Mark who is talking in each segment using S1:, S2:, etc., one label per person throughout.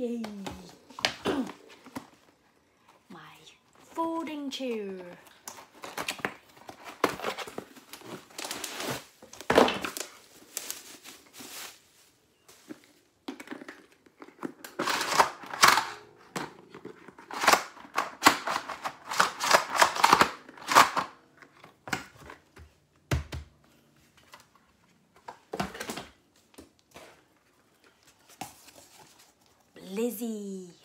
S1: Yay! My folding chair. Lizzie.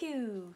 S1: Thank you.